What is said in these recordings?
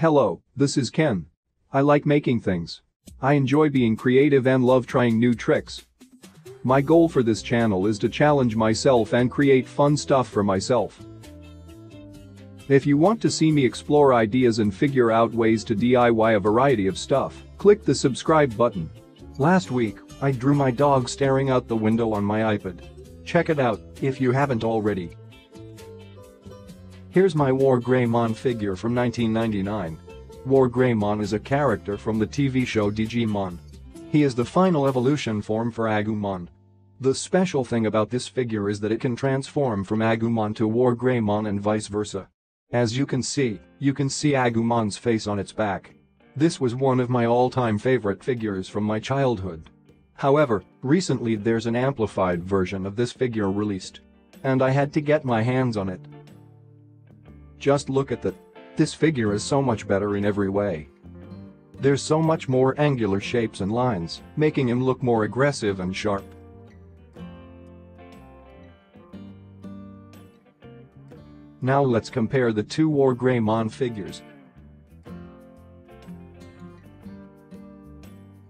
Hello, this is Ken. I like making things. I enjoy being creative and love trying new tricks. My goal for this channel is to challenge myself and create fun stuff for myself. If you want to see me explore ideas and figure out ways to DIY a variety of stuff, click the subscribe button. Last week, I drew my dog staring out the window on my iPad. Check it out if you haven't already. Here's my WarGreymon figure from 1999. WarGreymon is a character from the TV show Digimon. He is the final evolution form for Agumon. The special thing about this figure is that it can transform from Agumon to WarGreymon and vice versa. As you can see, you can see Agumon's face on its back. This was one of my all-time favorite figures from my childhood. However, recently there's an amplified version of this figure released. And I had to get my hands on it. Just look at that. This figure is so much better in every way. There's so much more angular shapes and lines, making him look more aggressive and sharp. Now let's compare the two WarGreymon figures.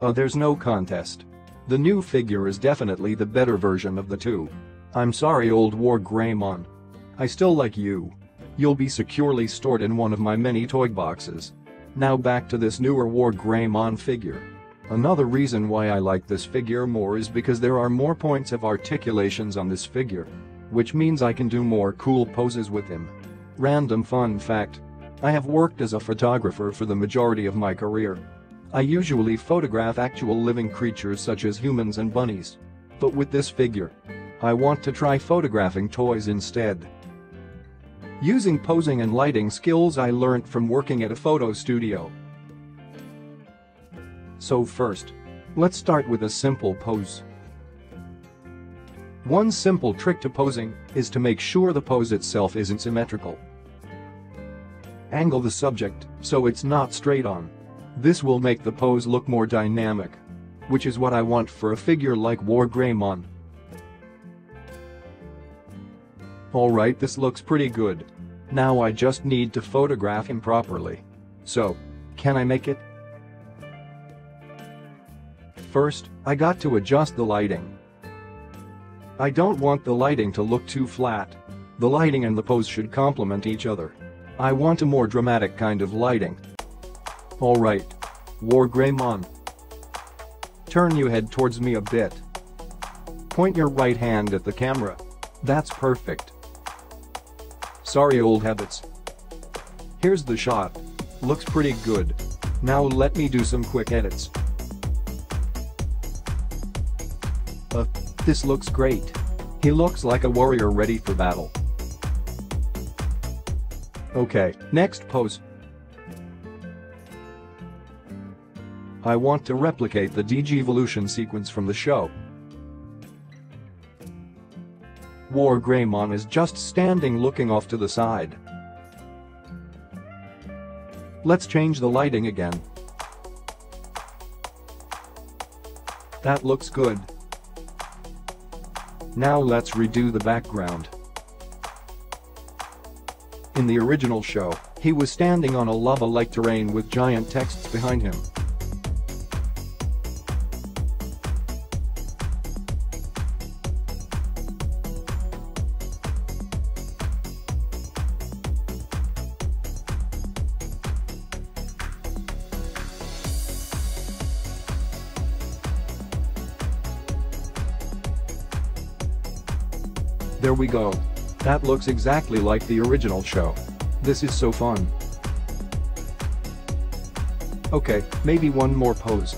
Oh there's no contest. The new figure is definitely the better version of the two. I'm sorry old WarGreymon. I still like you. You'll be securely stored in one of my many toy boxes. Now back to this newer WarGreymon figure. Another reason why I like this figure more is because there are more points of articulations on this figure. Which means I can do more cool poses with him. Random fun fact. I have worked as a photographer for the majority of my career. I usually photograph actual living creatures such as humans and bunnies. But with this figure, I want to try photographing toys instead. Using posing and lighting skills I learned from working at a photo studio. So first, let's start with a simple pose. One simple trick to posing is to make sure the pose itself isn't symmetrical. Angle the subject so it's not straight on. This will make the pose look more dynamic. Which is what I want for a figure like WarGreymon. Alright this looks pretty good. Now I just need to photograph him properly. So, can I make it? First, I got to adjust the lighting. I don't want the lighting to look too flat. The lighting and the pose should complement each other. I want a more dramatic kind of lighting. Alright. WarGreymon. Turn your head towards me a bit. Point your right hand at the camera. That's perfect. Sorry old habits. Here's the shot. Looks pretty good. Now let me do some quick edits. Uh, this looks great. He looks like a warrior ready for battle. Okay, next pose. I want to replicate the digivolution sequence from the show. WarGreymon is just standing looking off to the side. Let's change the lighting again. That looks good. Now let's redo the background. In the original show, he was standing on a lava-like terrain with giant texts behind him. There we go. That looks exactly like the original show. This is so fun. Okay, maybe one more pose.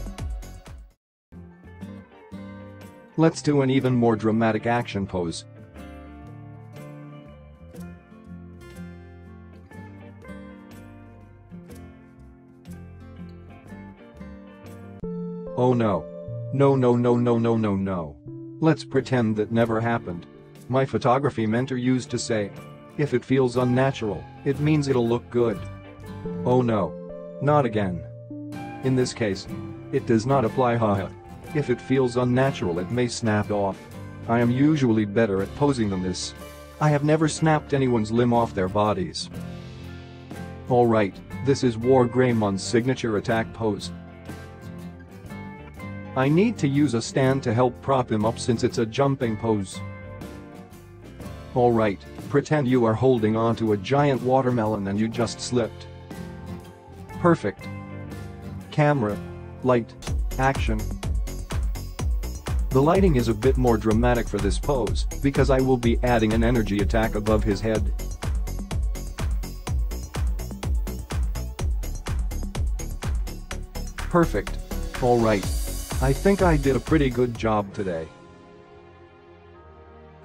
Let's do an even more dramatic action pose. Oh no. No no no no no no no. Let's pretend that never happened. My photography mentor used to say. If it feels unnatural, it means it'll look good. Oh no. Not again. In this case, it does not apply haha. If it feels unnatural it may snap off. I am usually better at posing than this. I have never snapped anyone's limb off their bodies. Alright, this is WarGreymon's signature attack pose. I need to use a stand to help prop him up since it's a jumping pose. Alright, pretend you are holding onto a giant watermelon and you just slipped. Perfect. Camera. Light. Action. The lighting is a bit more dramatic for this pose because I will be adding an energy attack above his head. Perfect. Alright. I think I did a pretty good job today.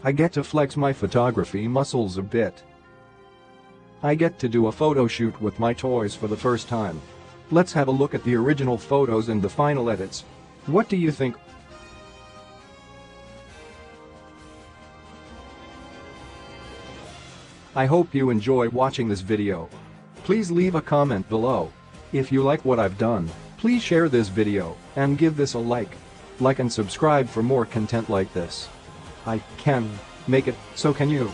I get to flex my photography muscles a bit. I get to do a photo shoot with my toys for the first time. Let's have a look at the original photos and the final edits. What do you think? I hope you enjoy watching this video. Please leave a comment below. If you like what I've done, please share this video and give this a like. Like and subscribe for more content like this. I can make it, so can you.